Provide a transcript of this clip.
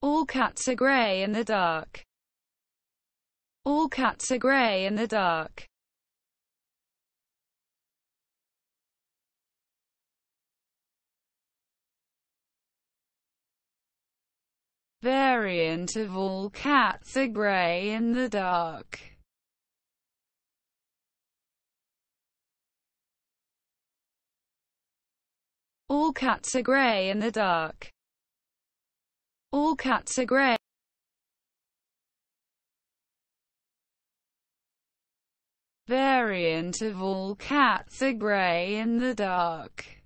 All cats are grey in the dark. All cats are grey in the dark. Variant of all cats are grey in the dark. All cats are grey in the dark. All cats are grey. Variant of all cats are grey in the dark.